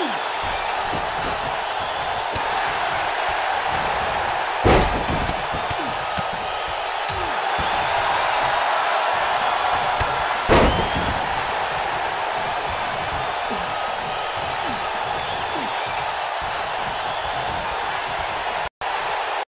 Boom!